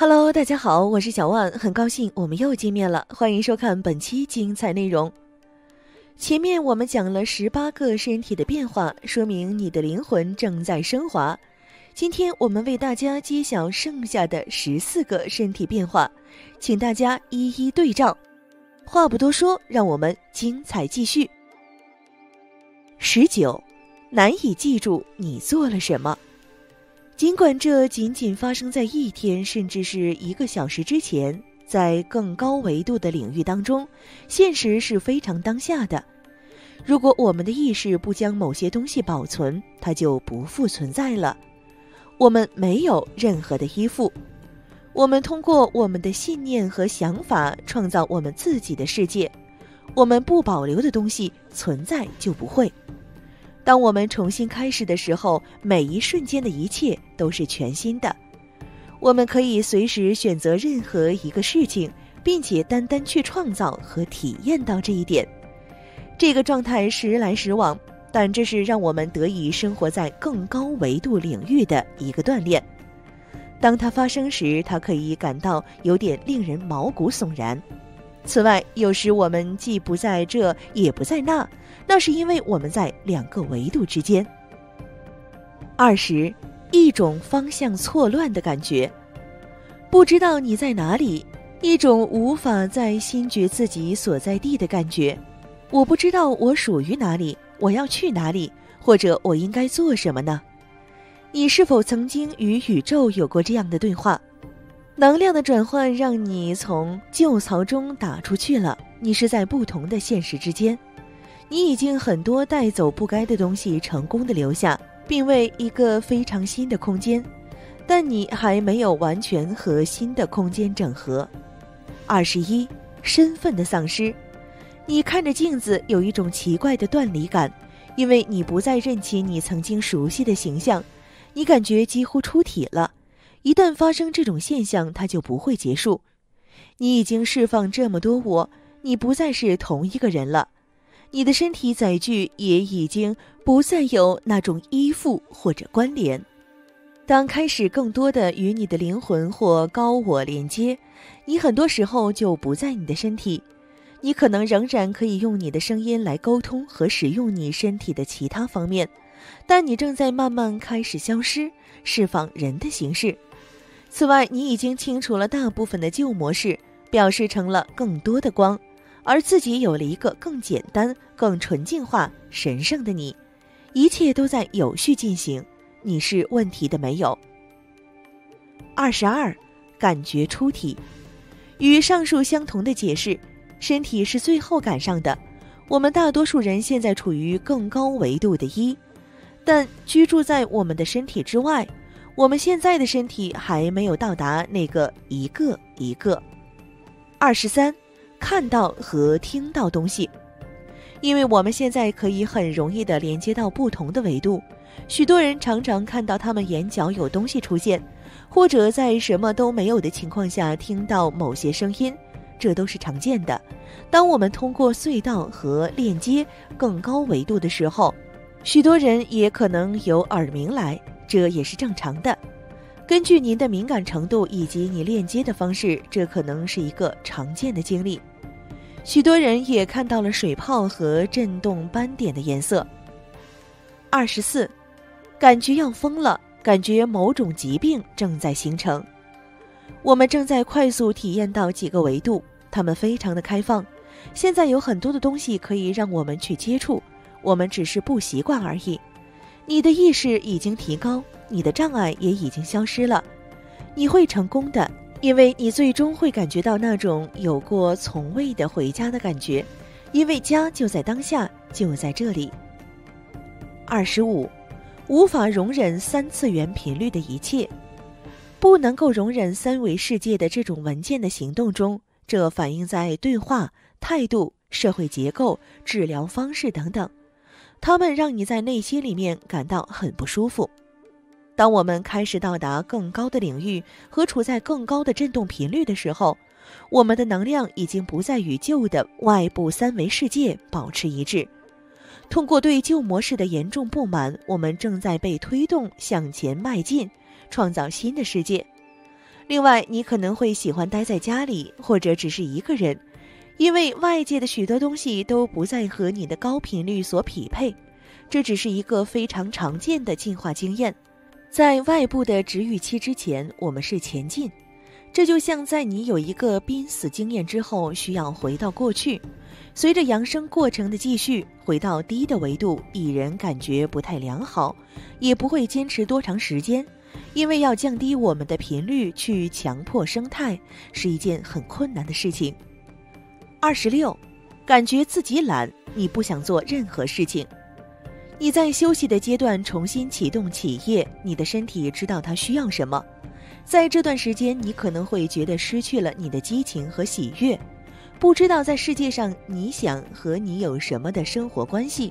Hello，大家好，我是小万，很高兴我们又见面了，欢迎收看本期精彩内容。前面我们讲了十八个身体的变化，说明你的灵魂正在升华。今天我们为大家揭晓剩下的十四个身体变化，请大家一一对照。话不多说，让我们精彩继续。十九，难以记住你做了什么。尽管这仅仅发生在一天，甚至是一个小时之前，在更高维度的领域当中，现实是非常当下的。如果我们的意识不将某些东西保存，它就不复存在了。我们没有任何的依附，我们通过我们的信念和想法创造我们自己的世界。我们不保留的东西存在就不会。当我们重新开始的时候，每一瞬间的一切都是全新的。我们可以随时选择任何一个事情，并且单单去创造和体验到这一点。这个状态时来时往，但这是让我们得以生活在更高维度领域的一个锻炼。当它发生时，它可以感到有点令人毛骨悚然。此外，有时我们既不在这，也不在那，那是因为我们在两个维度之间。二十，一种方向错乱的感觉，不知道你在哪里，一种无法再心觉自己所在地的感觉。我不知道我属于哪里，我要去哪里，或者我应该做什么呢？你是否曾经与宇宙有过这样的对话？能量的转换让你从旧槽中打出去了。你是在不同的现实之间，你已经很多带走不该的东西，成功的留下，并为一个非常新的空间，但你还没有完全和新的空间整合。二十一，身份的丧失，你看着镜子有一种奇怪的断离感，因为你不再认清你曾经熟悉的形象，你感觉几乎出体了。一旦发生这种现象，它就不会结束。你已经释放这么多我，你不再是同一个人了。你的身体载具也已经不再有那种依附或者关联。当开始更多的与你的灵魂或高我连接，你很多时候就不在你的身体。你可能仍然可以用你的声音来沟通和使用你身体的其他方面，但你正在慢慢开始消失，释放人的形式。此外，你已经清除了大部分的旧模式，表示成了更多的光，而自己有了一个更简单、更纯净化、神圣的你。一切都在有序进行，你是问题的没有。二十二，感觉出体，与上述相同的解释，身体是最后赶上的。我们大多数人现在处于更高维度的一，但居住在我们的身体之外。我们现在的身体还没有到达那个一个一个。二十三，看到和听到东西，因为我们现在可以很容易的连接到不同的维度。许多人常常看到他们眼角有东西出现，或者在什么都没有的情况下听到某些声音，这都是常见的。当我们通过隧道和链接更高维度的时候，许多人也可能有耳鸣来。这也是正常的。根据您的敏感程度以及你链接的方式，这可能是一个常见的经历。许多人也看到了水泡和震动斑点的颜色。二十四，感觉要疯了，感觉某种疾病正在形成。我们正在快速体验到几个维度，它们非常的开放。现在有很多的东西可以让我们去接触，我们只是不习惯而已。你的意识已经提高，你的障碍也已经消失了，你会成功的，因为你最终会感觉到那种有过从未的回家的感觉，因为家就在当下，就在这里。二十五，无法容忍三次元频率的一切，不能够容忍三维世界的这种文件的行动中，这反映在对话态度、社会结构、治疗方式等等。他们让你在内心里面感到很不舒服。当我们开始到达更高的领域和处在更高的振动频率的时候，我们的能量已经不再与旧的外部三维世界保持一致。通过对旧模式的严重不满，我们正在被推动向前迈进，创造新的世界。另外，你可能会喜欢待在家里，或者只是一个人，因为外界的许多东西都不再和你的高频率所匹配。这只是一个非常常见的进化经验。在外部的治愈期之前，我们是前进。这就像在你有一个濒死经验之后，需要回到过去。随着扬升过程的继续，回到低的维度，蚁人感觉不太良好，也不会坚持多长时间，因为要降低我们的频率去强迫生态，是一件很困难的事情。二十六，感觉自己懒，你不想做任何事情。你在休息的阶段重新启动企业，你的身体知道它需要什么。在这段时间，你可能会觉得失去了你的激情和喜悦。不知道在世界上你想和你有什么的生活关系，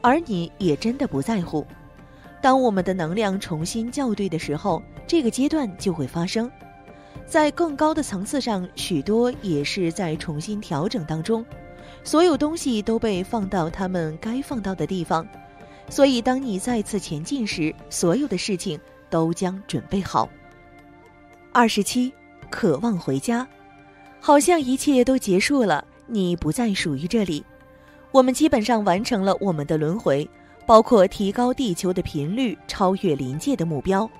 而你也真的不在乎。当我们的能量重新校对的时候，这个阶段就会发生。在更高的层次上，许多也是在重新调整当中，所有东西都被放到他们该放到的地方。所以，当你再次前进时，所有的事情都将准备好。二十七，渴望回家。好像一切都结束了，你不再属于这里。我们基本上完成了我们的轮回，包括提高地球的频率，超越临界的目标。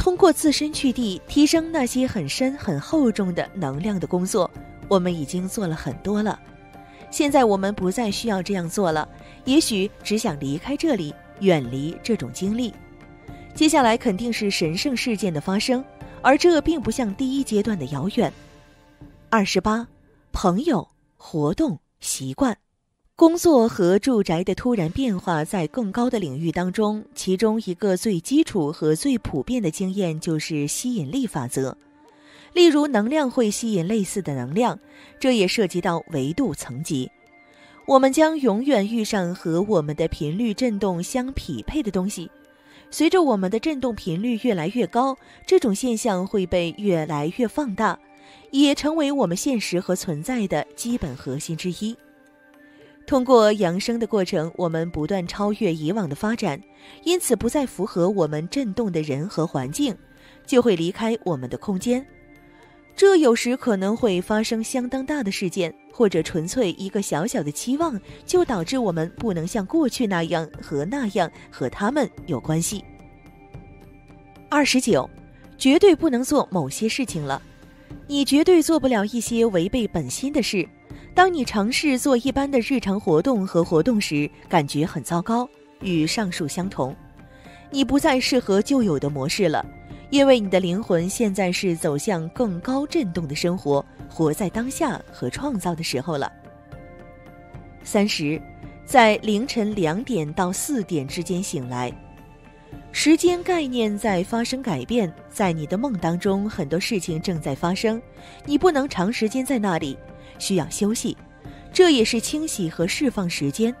通过自身去地，提升那些很深很厚重的能量的工作，我们已经做了很多了。现在我们不再需要这样做了，也许只想离开这里，远离这种经历。接下来肯定是神圣事件的发生，而这并不像第一阶段的遥远。二十八，朋友、活动、习惯、工作和住宅的突然变化，在更高的领域当中，其中一个最基础和最普遍的经验就是吸引力法则。例如，能量会吸引类似的能量，这也涉及到维度层级。我们将永远遇上和我们的频率振动相匹配的东西。随着我们的振动频率越来越高，这种现象会被越来越放大。也成为我们现实和存在的基本核心之一。通过扬升的过程，我们不断超越以往的发展，因此不再符合我们振动的人和环境，就会离开我们的空间。这有时可能会发生相当大的事件，或者纯粹一个小小的期望，就导致我们不能像过去那样和那样和他们有关系。二十九，绝对不能做某些事情了。你绝对做不了一些违背本心的事。当你尝试做一般的日常活动和活动时，感觉很糟糕。与上述相同，你不再适合旧有的模式了，因为你的灵魂现在是走向更高振动的生活，活在当下和创造的时候了。三十，在凌晨两点到四点之间醒来。时间概念在发生改变，在你的梦当中，很多事情正在发生，你不能长时间在那里，需要休息，这也是清洗和释放时间。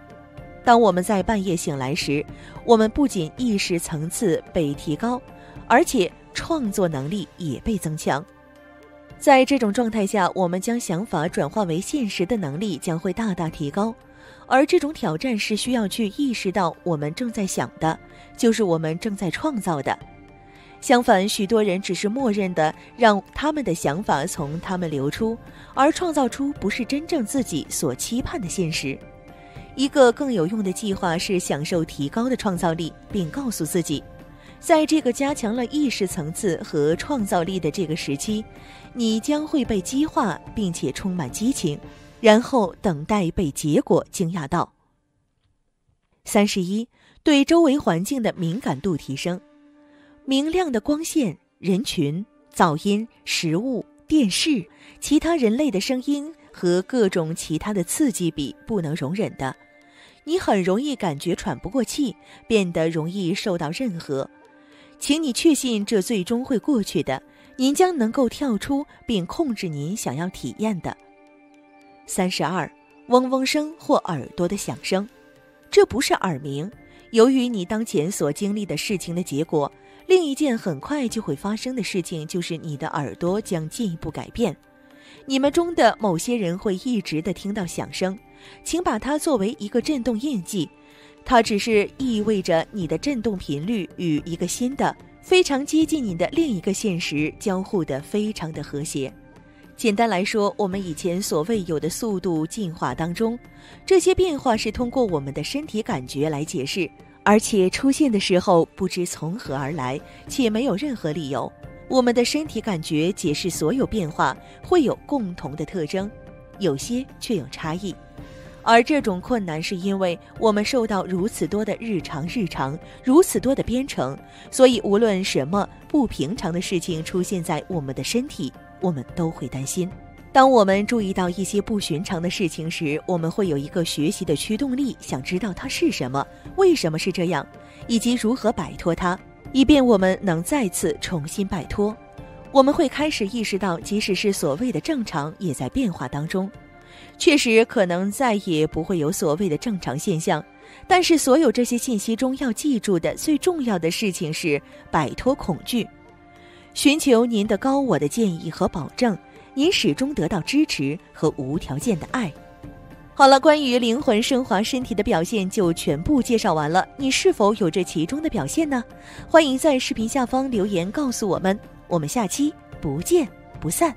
当我们在半夜醒来时，我们不仅意识层次被提高，而且创作能力也被增强。在这种状态下，我们将想法转化为现实的能力将会大大提高。而这种挑战是需要去意识到，我们正在想的，就是我们正在创造的。相反，许多人只是默认的让他们的想法从他们流出，而创造出不是真正自己所期盼的现实。一个更有用的计划是享受提高的创造力，并告诉自己，在这个加强了意识层次和创造力的这个时期，你将会被激化，并且充满激情。然后等待被结果惊讶到。三十一，对周围环境的敏感度提升，明亮的光线、人群、噪音、食物、电视、其他人类的声音和各种其他的刺激比不能容忍的，你很容易感觉喘不过气，变得容易受到任何。请你确信这最终会过去的，您将能够跳出并控制您想要体验的。三十二，嗡嗡声或耳朵的响声，这不是耳鸣。由于你当前所经历的事情的结果，另一件很快就会发生的事情就是你的耳朵将进一步改变。你们中的某些人会一直的听到响声，请把它作为一个震动印记，它只是意味着你的振动频率与一个新的、非常接近你的另一个现实，交互的非常的和谐。简单来说，我们以前所未有的速度进化当中，这些变化是通过我们的身体感觉来解释，而且出现的时候不知从何而来，且没有任何理由。我们的身体感觉解释所有变化，会有共同的特征，有些却有差异。而这种困难是因为我们受到如此多的日常日常，如此多的编程，所以无论什么不平常的事情出现在我们的身体。我们都会担心。当我们注意到一些不寻常的事情时，我们会有一个学习的驱动力，想知道它是什么，为什么是这样，以及如何摆脱它，以便我们能再次重新摆脱。我们会开始意识到，即使是所谓的正常，也在变化当中。确实，可能再也不会有所谓的正常现象。但是，所有这些信息中要记住的最重要的事情是摆脱恐惧。寻求您的高我的建议和保证，您始终得到支持和无条件的爱。好了，关于灵魂升华身体的表现就全部介绍完了。你是否有这其中的表现呢？欢迎在视频下方留言告诉我们。我们下期不见不散。